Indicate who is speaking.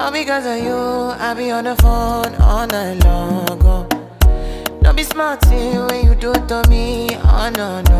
Speaker 1: All because of you, I be on the phone all night long. Oh. Don't be smart when you do it to me. Oh no, no.